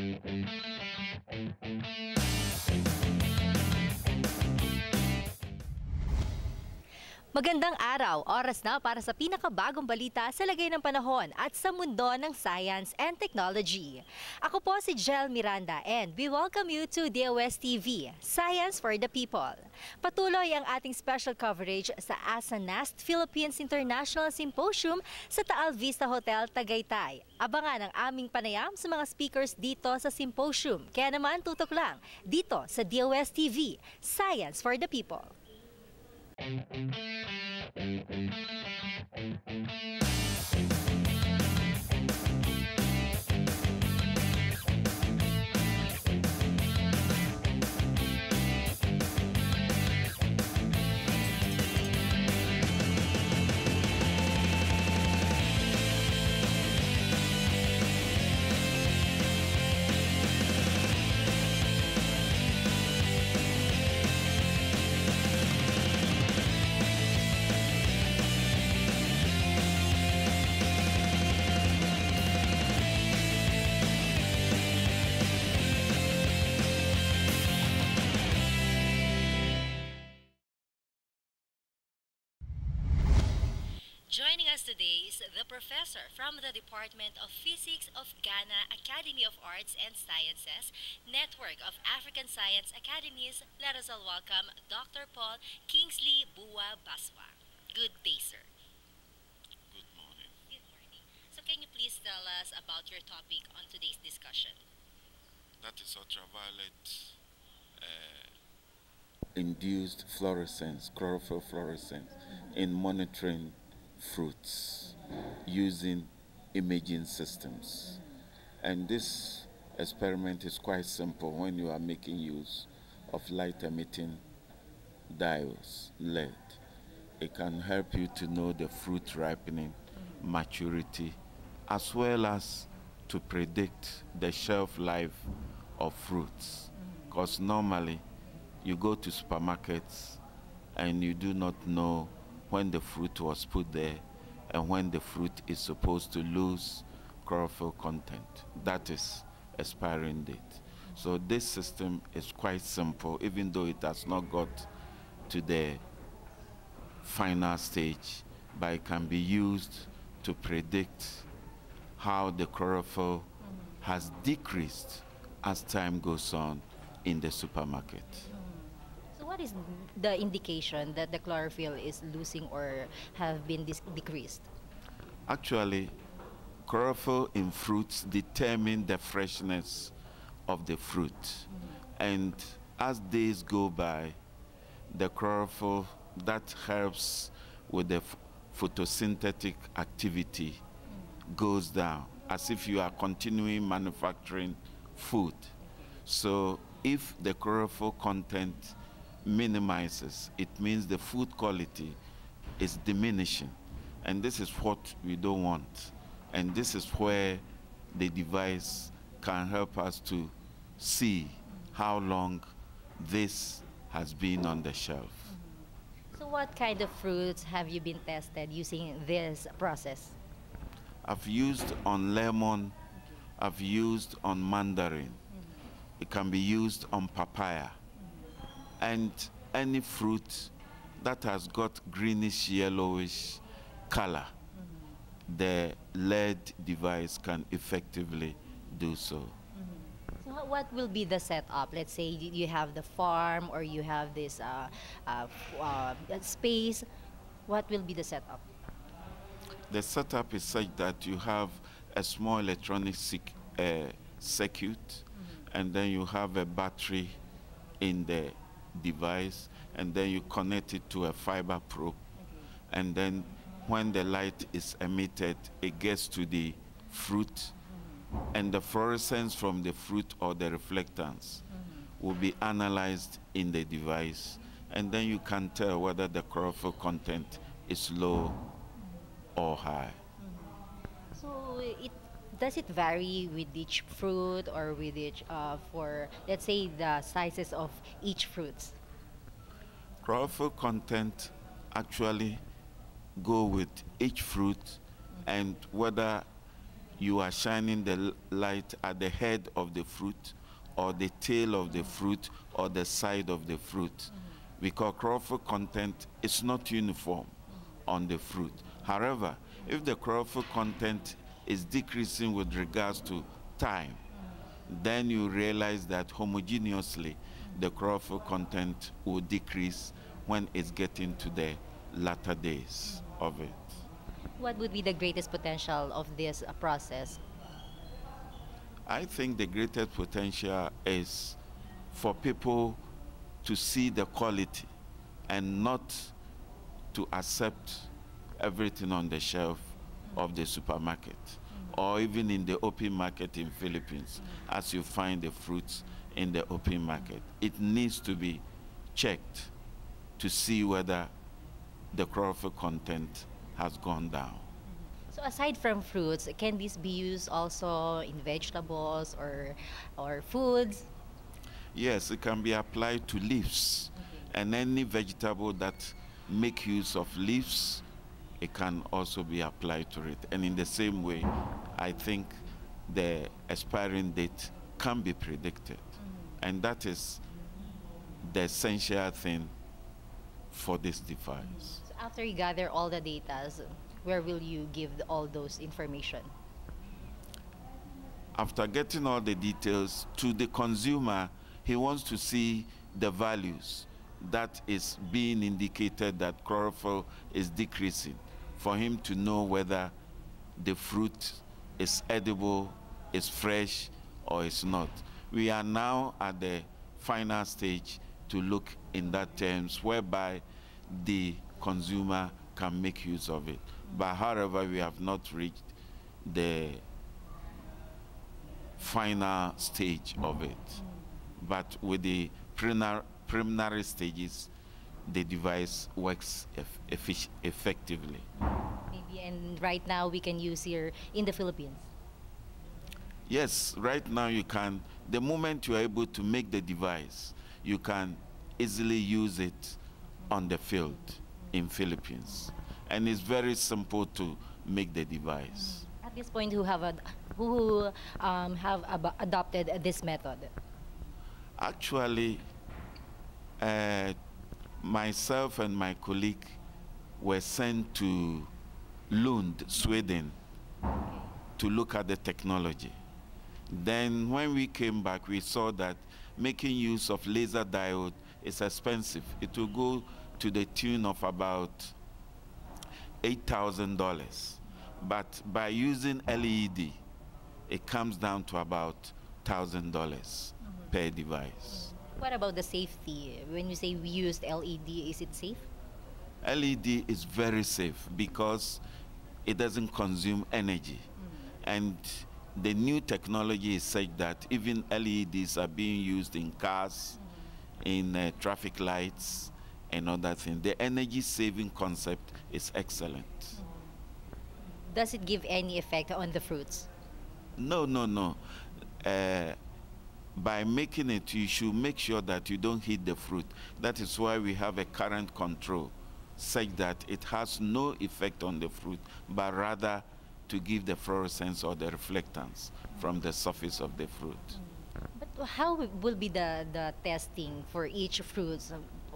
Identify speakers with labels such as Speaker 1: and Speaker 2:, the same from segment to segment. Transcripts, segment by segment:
Speaker 1: Thank you. Magandang araw, oras na para sa pinakabagong balita sa lagay ng panahon at sa mundo ng science and technology. Ako po si Jel Miranda and we welcome you to DOS TV, Science for the People. Patuloy ang ating special coverage sa ASANAST Philippines International Symposium sa Taal Vista Hotel, Tagaytay. Abangan ang aming panayam sa mga speakers dito sa symposium. Kaya naman tutok lang dito sa DOS TV, Science for the People. Joining us today is the professor from the Department of Physics of Ghana Academy of Arts and Sciences, Network of African Science Academies. Let us all welcome Dr. Paul Kingsley Buah-Bassuah. Good day, sir.
Speaker 2: Good morning.
Speaker 1: Good morning. So can you please tell us about your topic on today's discussion?
Speaker 2: That is ultraviolet uh,
Speaker 3: induced fluorescence, chlorophyll fluorescence, in monitoring fruits using imaging systems. And this experiment is quite simple when you are making use of light emitting diodes, LED. It can help you to know the fruit ripening, maturity, as well as to predict the shelf life of fruits. Because normally you go to supermarkets and you do not know when the fruit was put there and when the fruit is supposed to lose chlorophyll content. That is expiring date. So this system is quite simple, even though it has not got to the final stage, but it can be used to predict how the chlorophyll has decreased as time goes on in the supermarket.
Speaker 1: What is the indication that the chlorophyll is losing or have been dis- decreased?
Speaker 3: Actually, chlorophyll in fruits determine the freshness of the fruit. Mm-hmm. And as days go by, the chlorophyll that helps with the ph- photosynthetic activity mm. goes down, as if you are continuing manufacturing food. So if the chlorophyll content minimizes, it means the food quality is diminishing. And this is what we don't want. And this is where the device can help us to see how long this has been on the shelf.
Speaker 1: So what kind of fruits have you been tested using this process?
Speaker 3: I've used on lemon, I've used on mandarin. It can be used on papaya. And any fruit that has got greenish yellowish color, the LED device can effectively do so.
Speaker 1: So what will be the setup? Let's say you have the farm or you have this uh, uh, uh, space. What will be the setup?
Speaker 3: The setup is such that you have a small electronic uh, circuit, and then you have a battery in the device, and then you connect it to a fiber probe, and then when the light is emitted, it gets to the fruit, mm-hmm. and the fluorescence from the fruit or the reflectance mm-hmm. will be analyzed in the device, and then you can tell whether the chlorophyll content is low or high. Mm-hmm.
Speaker 1: So it does it vary with each fruit or with each uh, for let's say the sizes of each fruits?
Speaker 3: Chlorophyll content actually go with each fruit and whether you are shining the light at the head of the fruit or the tail of the fruit or the side of the fruit. Mm -hmm. Because chlorophyll content is not uniform on the fruit. However, if the chlorophyll content is decreasing with regards to time, then you realize that homogeneously the chlorophyll content will decrease when it's getting to the latter days of it.
Speaker 1: What would be the greatest potential of this uh, process?
Speaker 3: I think the greatest potential is for people to see the quality and not to accept everything on the shelf of the supermarket or even in the open market in Philippines as you find the fruits in the open market. It needs to be checked to see whether the chlorophyll content has gone down.
Speaker 1: So aside from fruits, can this be used also in vegetables or, or foods?
Speaker 3: Yes, it can be applied to leaves. Okay. And any vegetable that make use of leaves, it can also be applied to it. And in the same way, I think the expiring date can be predicted. Mm -hmm. And that is the essential thing for this device.
Speaker 1: So after you gather all the data, where will you give all those information?
Speaker 3: After getting all the details to the consumer, he wants to see the values that is being indicated that chlorophyll is decreasing for him to know whether the fruit is edible, is fresh, or is not. We are now at the final stage to look in that terms whereby the consumer can make use of it. But however, we have not reached the final stage of it. But with the preliminary stages, the device works eff effectively.
Speaker 1: Maybe, and right now we can use here in the Philippines.
Speaker 3: Yes, right now you can. The moment you are able to make the device, you can easily use it on the field in Philippines. And it's very simple to make the device.
Speaker 1: At this point, who have, ad who um, have adopted this method?
Speaker 3: Actually, uh, myself and my colleague were sent to Lund, Sweden, to look at the technology. Then when we came back, we saw that making use of laser diode is expensive. It will go to the tune of about $8,000. But by using LED, it comes down to about $1,000 mm -hmm. per device.
Speaker 1: What about the safety? When you say we used LED, is it safe?
Speaker 3: LED is very safe because it doesn't consume energy. Mm. And the new technology is such that even LEDs are being used in cars, mm. in uh, traffic lights, and other things. The energy saving concept is excellent. Mm.
Speaker 1: Does it give any effect on the fruits?
Speaker 3: No, no, no. Uh, by making it, you should make sure that you don't hit the fruit. That is why we have a current control, such that it has no effect on the fruit, but rather to give the fluorescence or the reflectance from the surface of the fruit.
Speaker 1: But how will be the, the testing for each fruit?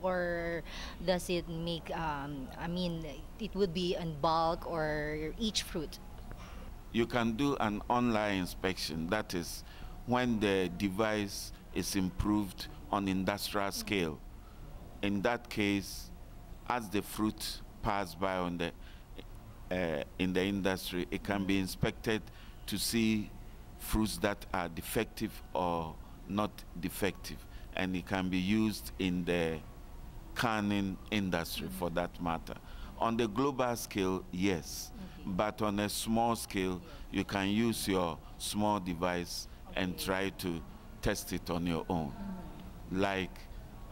Speaker 1: Or does it make, um, I mean, it would be in bulk or each fruit?
Speaker 3: You can do an online inspection. That is, when the device is improved on industrial scale. In that case, as the fruit pass by on the, uh, in the industry, it can be inspected to see fruits that are defective or not defective. And it can be used in the canning industry for that matter. On the global scale, yes. Okay. But on a small scale, you can use your small device and try to test it on your own. Mm. Like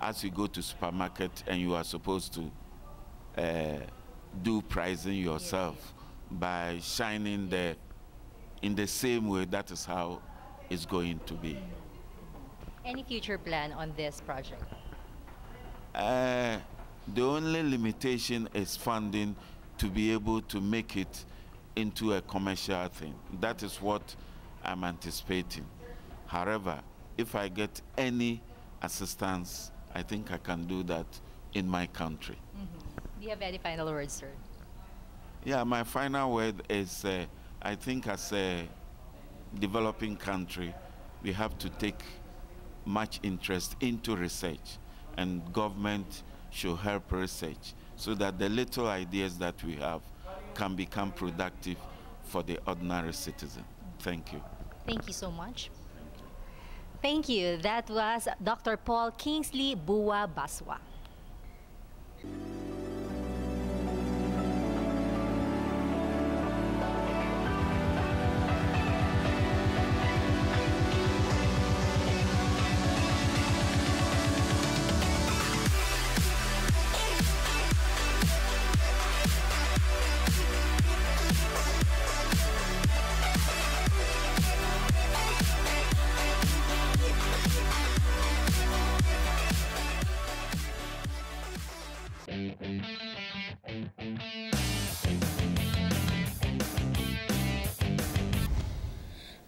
Speaker 3: as you go to supermarket and you are supposed to uh, do pricing yourself by shining the in the same way that is how it's going to be.
Speaker 1: Any future plan on this project?
Speaker 3: Uh, the only limitation is funding to be able to make it into a commercial thing. That is what I'm anticipating. However, if I get any assistance, I think I can do that in my country.
Speaker 1: Do you have any final words, sir?
Speaker 3: Yeah, my final word is uh, I think as a developing country, we have to take much interest into research, and government should help research so that the little ideas that we have can become productive for the ordinary citizen. Thank you.
Speaker 1: Thank you so much. Thank you. That was Dr. Paul Kingsley Buah-Bassuah.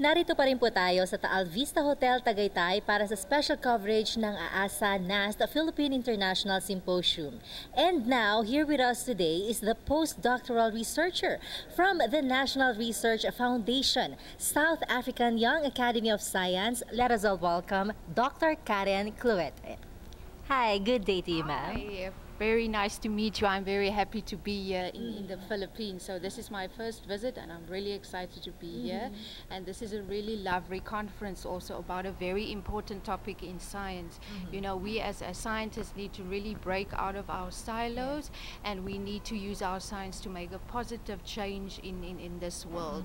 Speaker 1: Narito pa rin po tayo sa Taal Vista Hotel Tagaytay para sa special coverage ng AASA NAST Philippine International Symposium. And now, here with us today is the postdoctoral researcher from the National Research Foundation, South African Young Academy of Science. Let us all welcome Dr. Karen Cluete. Hi, good day to you, ma'am.
Speaker 4: Hi, very nice to meet you. I'm very happy to be uh, in, in the Philippines. So this is my first visit and I'm really excited to be here. And this is a really lovely conference also about a very important topic in science. You know, we as, as scientists need to really break out of our silos and we need to use our science to make a positive change in, in, in this world.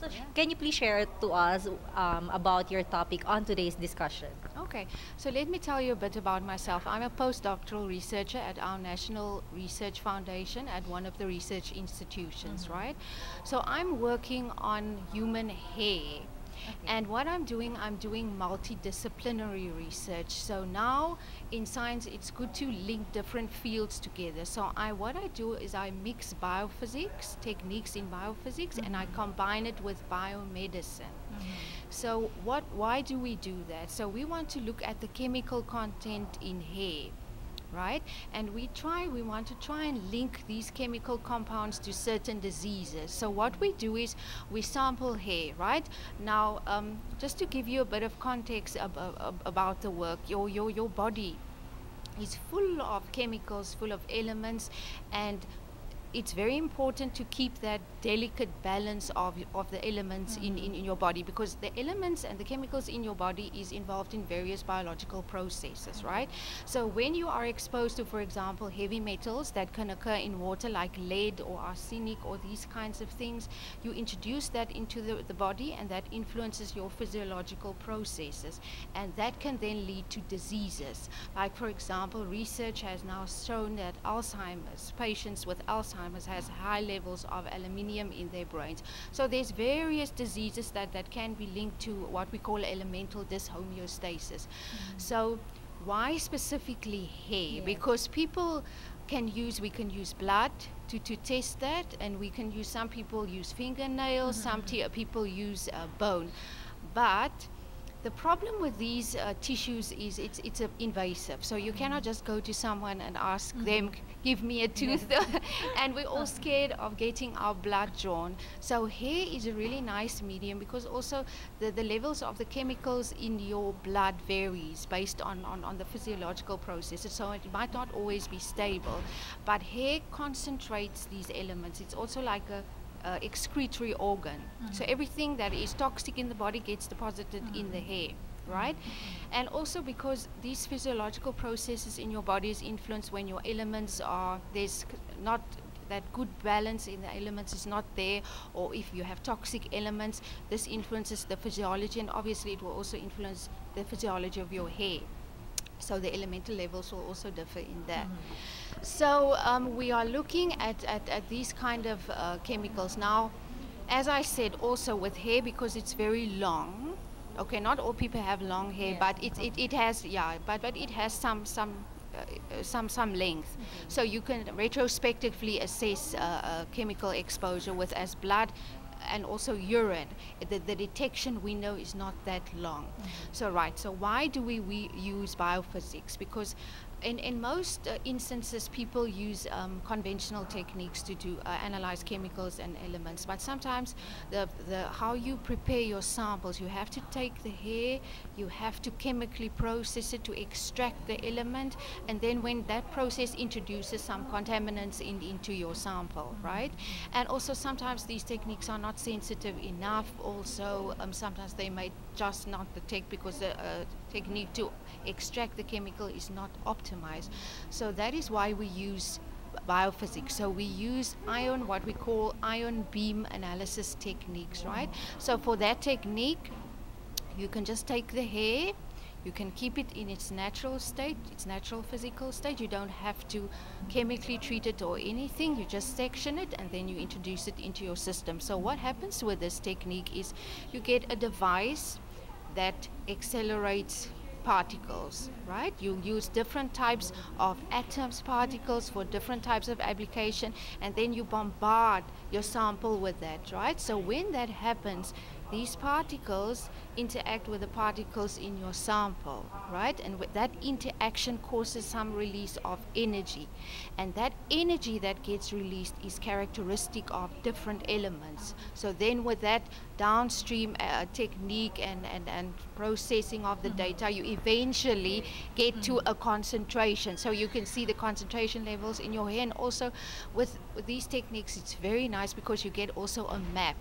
Speaker 1: So, can you please share to us um, about your topic on today's discussion?
Speaker 4: Okay, so let me tell you a bit about myself. I'm a postdoctoral researcher at our National Research Foundation at one of the research institutions, mm-hmm. right? So I'm working on human hair. And what I'm doing, I'm doing multidisciplinary research. So now in science, it's good to link different fields together. So I, what I do is I mix biophysics, techniques in biophysics, and I mm-hmm. combine it with biomedicine. So what? Why do we do that? So we want to look at the chemical content in hair, right? And we try. We want to try and link these chemical compounds to certain diseases. So what we do is we sample hair, right? Now, um, just to give you a bit of context ab- ab- about the work, your your your body is full of chemicals, full of elements, and it's very important to keep that delicate balance of, of the elements in, in, in your body because the elements and the chemicals in your body is involved in various biological processes, right? So when you are exposed to, for example, heavy metals that can occur in water like lead or arsenic or these kinds of things, you introduce that into the, the body and that influences your physiological processes. And that can then lead to diseases. Like, for example, research has now shown that Alzheimer's, patients with Alzheimer's has high levels of aluminium in their brains. So there's various diseases that, that can be linked to what we call elemental dyshomeostasis. So why specifically hair? Because people can use we can use blood to, to test that and we can use some people use fingernails some t- people use uh, bone but the problem with these uh, tissues is it's it's uh, invasive. So you cannot just go to someone and ask them give me a tooth. And we're all scared of getting our blood drawn. So hair is a really nice medium because also the, the levels of the chemicals in your blood varies based on, on, on the physiological processes. So it might not always be stable. But hair concentrates these elements. It's also like a uh, excretory organ. So mm-hmm. everything that is toxic in the body gets deposited in the mm-hmm. hair, right? Mm-hmm. And also because these physiological processes in your body is influenced when your elements are there's not that good balance in the elements is not there or if you have toxic elements this influences the physiology and obviously it will also influence the physiology of your hair so the elemental levels will also differ in that. So um, we are looking at, at, at these kind of uh, chemicals now. As I said, also with hair because it's very long. Okay, not all people have long hair, but it, it, it has yeah, but but it has some some uh, some some length. So you can retrospectively assess uh, uh, chemical exposure with as blood and also urine. The, the detection window is not that long. Mm-hmm. So right. So why do we, we use biophysics? Because in, in most uh, instances, people use um, conventional techniques to do uh, analyze chemicals and elements. But sometimes, the, the how you prepare your samples, you have to take the hair, you have to chemically process it to extract the element, and then when that process introduces some contaminants in, into your sample, right? And also sometimes these techniques are not sensitive enough. Also, um, sometimes they may just not detect because the uh, technique to extract the chemical is not optimized. So that is why we use biophysics. So we use ion, what we call ion beam analysis techniques, right? So for that technique, you can just take the hair, you can keep it in its natural state, its natural physical state. You don't have to chemically treat it or anything. You just section it and then you introduce it into your system. So what happens with this technique is you get a device that accelerates particles, right? You use different types of atoms, particles for different types of application, and then you bombard your sample with that, right? So when that happens, these particles interact with the particles in your sample, right? And that interaction causes some release of energy. And that energy that gets released is characteristic of different elements. So then with that downstream uh, technique and, and, and processing of the mm-hmm. data, you eventually get mm-hmm. to a concentration. So you can see the concentration levels in your hair. And also with, with these techniques, it's very nice because you get also a map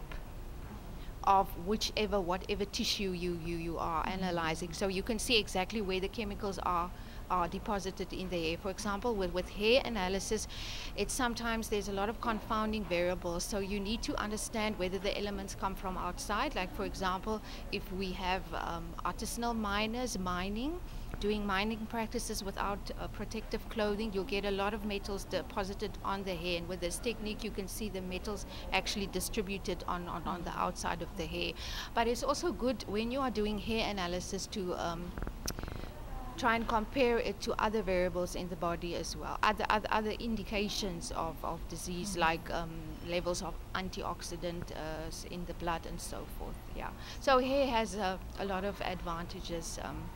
Speaker 4: of whichever whatever tissue you, you, you are analyzing. So you can see exactly where the chemicals are are deposited in the air. For example, with, with hair analysis, it's sometimes there's a lot of confounding variables. So you need to understand whether the elements come from outside. Like for example, if we have um, artisanal miners mining, doing mining practices without uh, protective clothing, you'll get a lot of metals deposited on the hair. And with this technique, you can see the metals actually distributed on, on, on the outside of the hair. But it's also good when you are doing hair analysis to um, try and compare it to other variables in the body as well, other other, other indications of, of disease mm-hmm. like um, levels of antioxidant uh, in the blood and so forth. Yeah. So hair has a, a lot of advantages. Um,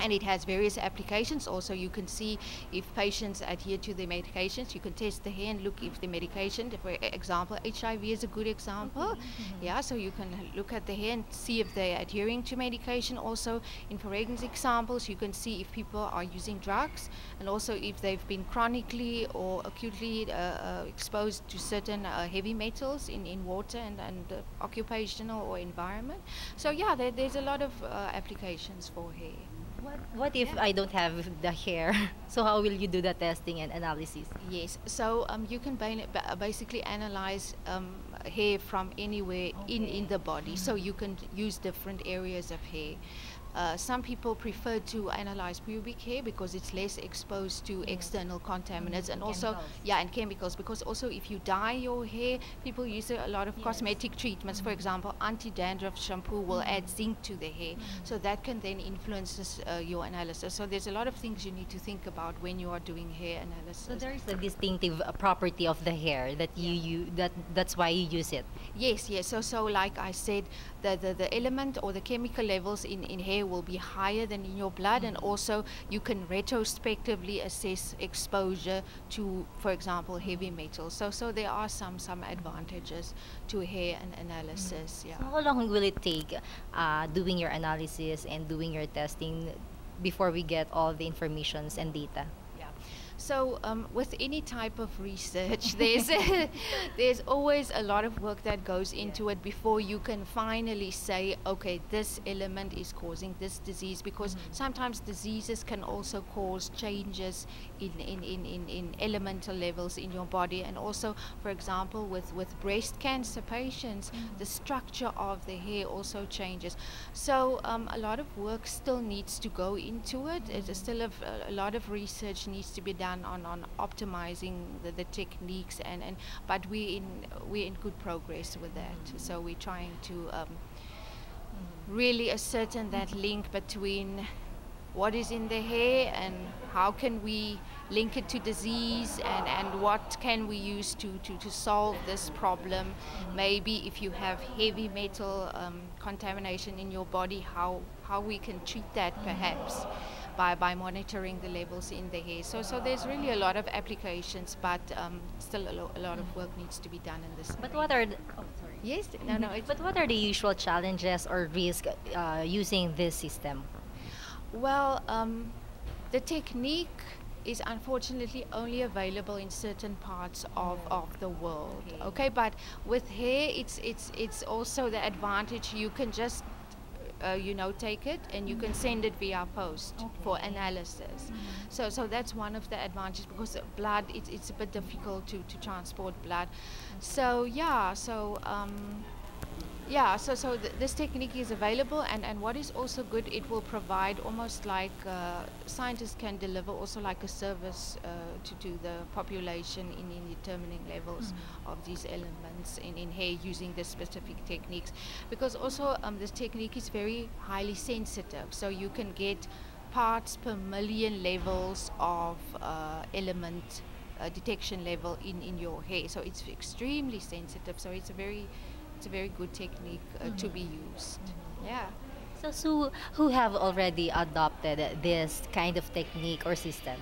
Speaker 4: and it has various applications. Also you can see if patients adhere to their medications. You can test the hair and look if the medication for example hiv is a good example. Mm-hmm. yeah so you can look at the hair and see if they're adhering to medication. Also in forensic samples you can see if people are using drugs. And also if they've been chronically or acutely uh, uh, exposed to certain uh, heavy metals in, in water and, and occupational or environment. So yeah there, there's a lot of uh, applications for hair
Speaker 1: what, what if I don't have the hair? so how will you do the testing and analysis?
Speaker 4: Yes, so um, you can basically analyze um, hair from anywhere okay. in, in the body. Mm -hmm. So you can use different areas of hair. Uh, some people prefer to analyze pubic hair because it's less exposed to external contaminants and also chemicals. yeah and chemicals because also if you dye your hair people use a lot of yes. cosmetic treatments. Mm. for example anti-dandruff shampoo will mm. add zinc to the hair. Mm. So that can then influence uh, your analysis. So there's a lot of things you need to think about when you are doing hair analysis.
Speaker 1: So there is a distinctive uh, property of the hair that you, yeah. you that that's why you use it?
Speaker 4: Yes yes. So so like i said the the, the element or the chemical levels in in hair will be higher than in your blood, and mm-hmm. also you can retrospectively assess exposure to, for example, heavy metals. So, so there are some some mm-hmm. advantages to hair and analysis. Mm-hmm. Yeah.
Speaker 1: So how long will it take uh, doing your analysis and doing your testing before we get all the informations and data?
Speaker 4: So um, with any type of research, there's there's always a lot of work that goes into it before you can finally say, okay, this element is causing this disease. Because mm-hmm. sometimes diseases can also cause changes in, in, in, in, in elemental levels in your body, and also, for example, with with breast cancer patients, mm-hmm. the structure of the hair also changes. So um, a lot of work still needs to go into it. Mm-hmm. It's still a, a lot of research needs to be done done on, on optimizing the, the techniques and, and but we in we're in good progress with that. Mm-hmm. So we're trying to um, mm-hmm. really ascertain that link between what is in the hair and how can we link it to disease and, and what can we use to, to, to solve this problem. Maybe if you have heavy metal um, contamination in your body, how, how we can treat that perhaps by, by monitoring the levels in the hair. So, so there's really a lot of applications, but um, still a, lo- a lot of work needs to be done in this.
Speaker 1: But what are the, oh, sorry.
Speaker 4: Yes, no, no. It's,
Speaker 1: But what are the usual challenges or risks uh, using this system?
Speaker 4: Well, um, the technique is unfortunately only available in certain parts of, of the world.
Speaker 1: Okay.
Speaker 4: Okay, but with hair, it's it's it's also the advantage you can just. Uh, you know, take it and you can send it via post for analysis. So, so that's one of the advantages because blood, it's, it's a bit difficult to, to transport blood. So, yeah, so um, yeah, so so th- this technique is available, and and what is also good, it will provide almost like uh, scientists can deliver also like a service uh, to to the population in in determining levels of these elements in in hair using the specific techniques, because also um, this technique is very highly sensitive, so you can get parts per million levels of uh, element uh, detection level in, in your hair. So it's extremely sensitive. So it's a very it's a very good technique uh, to be used. Yeah.
Speaker 1: So, so who have already adopted this kind of technique or system?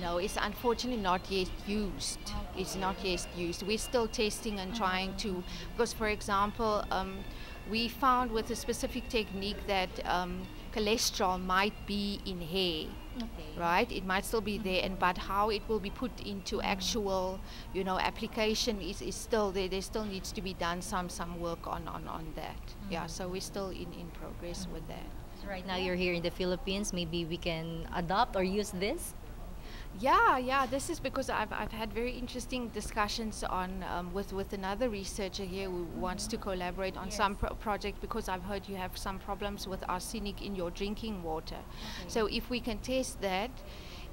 Speaker 4: No, it's unfortunately not yet used. It's not yet used. We're still testing and trying to, because for example, um, we found with a specific technique that um, cholesterol might be in hair.
Speaker 1: Okay.
Speaker 4: right? It might still be mm-hmm. there and but how it will be put into mm-hmm. actual you know application is, is still there. There still needs to be done some some work on on, on that. Yeah mm-hmm. so we're still in in progress with that.
Speaker 1: So right now you're here in the Philippines. Maybe we can adopt or use this.
Speaker 4: Yeah, yeah. This is because I've, I've had very interesting discussions on um, with with another researcher here who wants to collaborate on some pro- project because I've heard you have some problems with arsenic in your drinking water. So if we can test that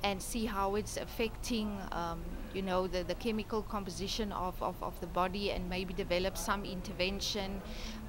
Speaker 4: and see how it's affecting, um, you know, the, the chemical composition of, of, of the body and maybe develop some intervention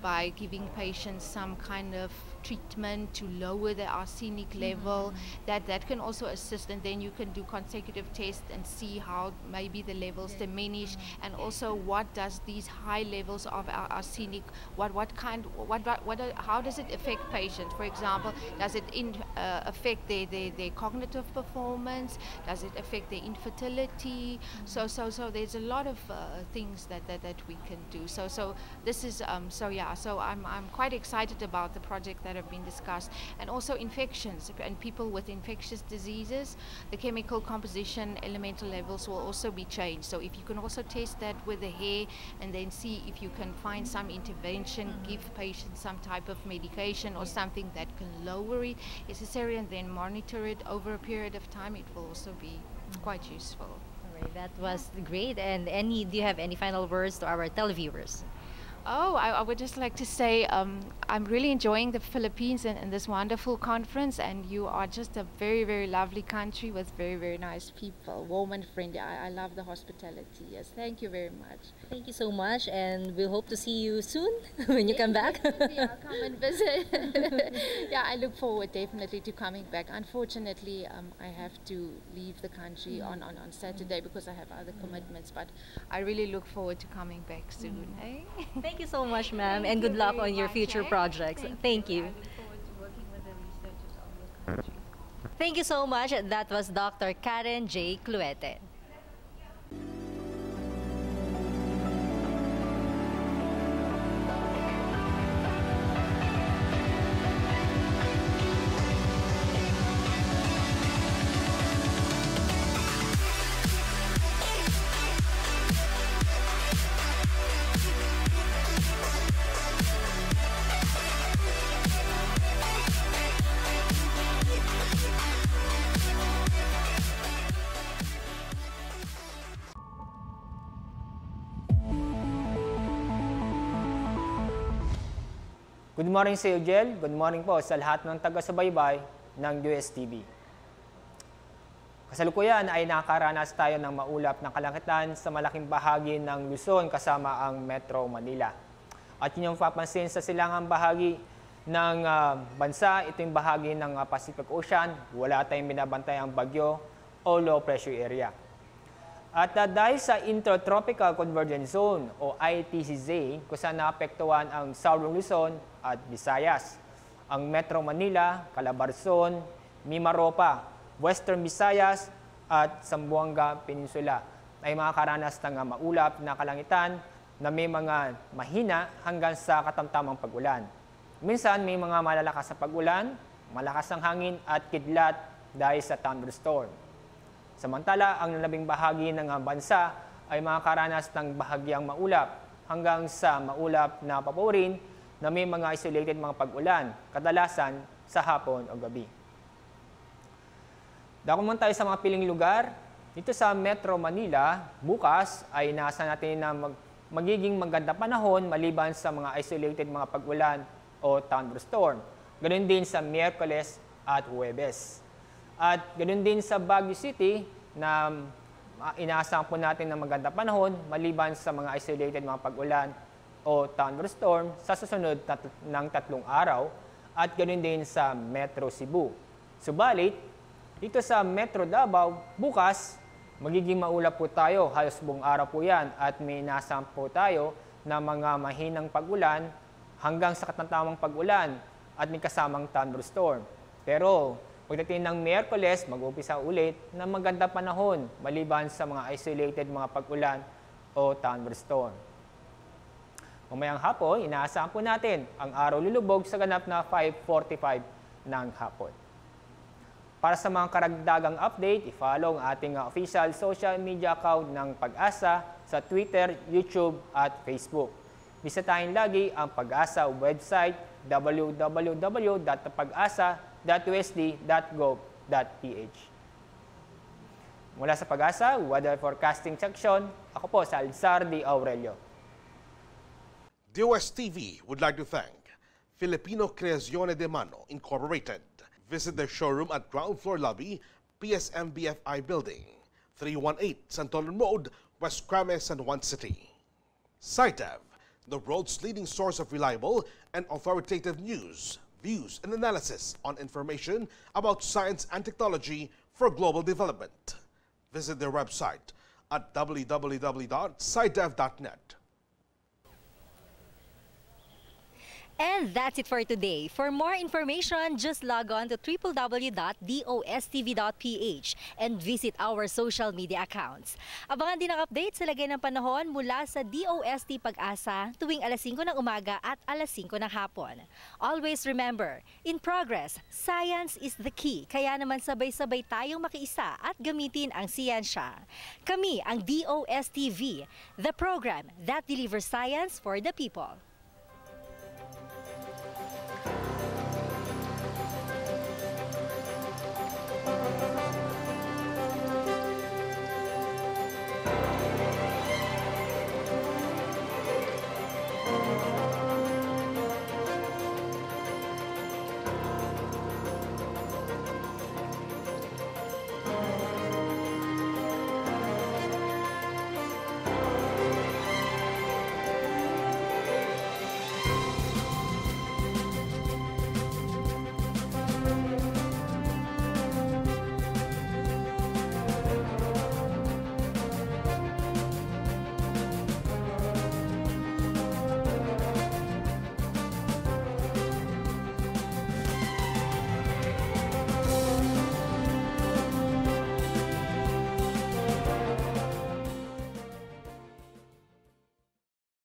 Speaker 4: by giving patients some kind of treatment to lower the arsenic level that that can also assist and then you can do consecutive tests and see how maybe the levels diminish. And also what does these high levels of ar- arsenic what what kind what what, what are- how does it affect patients? For example does it in, uh, affect their, their their cognitive performance? Does it affect their infertility? So so so there's a lot of uh, things that, that that we can do. So so this is um so yeah so i'm i'm quite excited about the project that have been discussed. And also infections and people with infectious diseases the chemical composition elemental levels will also be changed. So if you can also test that with the hair and then see if you can find some intervention mm-hmm. give patients some type of medication or something that can lower it necessary and then monitor it over a period of time it will also be mm-hmm. quite useful.
Speaker 1: All right, that was great. And any, do you have any final words to our televiewers?
Speaker 4: Oh, I, I would just like to say um, I'm really enjoying the Philippines and, and this wonderful conference, and you are just a very, very lovely country with very, very nice people, warm and friendly. I, I love the hospitality. Yes, thank you very much.
Speaker 1: Thank you so much, and we'll hope to see you soon when you come back.
Speaker 4: yeah, come and visit. yeah, I look forward definitely to coming back. Unfortunately, um, I have to leave the country on, on, on Saturday because I have other commitments, but I really look forward to coming back soon. eh?
Speaker 1: Thank you so much, ma'am,
Speaker 4: Thank
Speaker 1: and good luck on your future
Speaker 4: eh?
Speaker 1: projects. Thank you.
Speaker 4: I look forward to working with the researchers of your country.
Speaker 1: Thank you so much. That was Dr. Karen J. Cloete.
Speaker 5: Good morning sa iyo, Jel. Good morning po sa lahat ng taga-subaybay ng USTV. Kasalukuyan ay nakaranas tayo ng maulap na kalangitan sa malaking bahagi ng Luzon kasama ang Metro Manila. At yun yung papansin sa silangang bahagi ng ah, bansa. Ito yung bahagi ng ah, Pacific Ocean. Wala tayong binabantay ang bagyo o low pressure area. At ah, dahil sa Intertropical Convergence Zone o ITCZ, kung saan naapektuhan ang Southern Luzon at Visayas, ang Metro Manila, Calabarzon, Mimaropa, Western Visayas at Zamboanga Peninsula ay makakaranas ng maulap na kalangitan na may mga mahina hanggang sa katamtamang pag-ulan. Minsan may mga malalakas na pag-ulan, malakas ang hangin at kidlat dahil sa thunderstorm. Samantala, ang labing bahagi ng bansa ay makakaranas ng bahagyang maulap hanggang sa maulap na papurin na may mga isolated mga pag-ulan, kadalasan sa hapon o gabi. Dako naman tayo sa mga piling lugar. Dito sa Metro Manila, bukas ay nasa natin na mag, magiging maganda panahon maliban sa mga isolated mga pag-ulan o thunderstorm. Ganun din sa Miyerkules at Huwebes. At ganun din sa Baguio City na ah, inaasahan po natin na maganda panahon maliban sa mga isolated mga pag-ulan o thunderstorm sa susunod tat- ng tatlong araw at ganun din sa Metro Cebu. Subalit, dito sa Metro Davao, bukas, magiging maulap po tayo. Halos buong araw po yan. At may inasam po tayo na mga mahinang pag-ulan hanggang sa katantamang pag-ulan at may kasamang thunderstorm. Pero pagdating ng Miyerkules, mag-umpisa ulit na maganda panahon maliban sa mga isolated mga pag-ulan o thunderstorm. Mamayang hapon, inaasahan po natin ang araw lulubog sa ganap na 5.45 ng hapon. Para sa mga karagdagang update, i-follow ang ating uh, official social media account ng Pag-asa sa Twitter, YouTube at Facebook. Bisitahin lagi ang Pag-asa website www.pag-asa.usd.gov.ph. Mula sa Pag-asa, Weather Forecasting Section, ako po si Alzar D. Aurelio.
Speaker 6: DOS TV would like to thank Filipino Creazione de Mano Incorporated. Visit their showroom at ground floor lobby, PSMBFI Building, 318 Santolan Road, West Crame, San Juan City. SciTev, the world's leading source of reliable and authoritative news, views, and analysis on information about science and technology for global development. Visit their website at www.scidev.net.
Speaker 1: And that's it for today. For more information, just log on to www.dostv.ph and visit our social media accounts. Abangan din ang update sa lagay ng panahon mula sa DOST Pag-asa tuwing alas 5 ng umaga at alas 5 ng hapon. Always remember, in progress, science is the key. Kaya naman sabay-sabay tayong makiisa at gamitin ang siyensya. Kami ang DOSTV, the program that delivers science for the people.